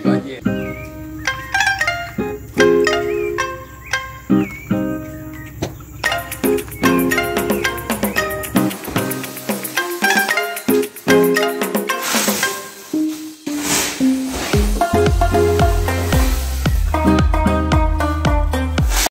Спасибо.